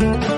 Thank you.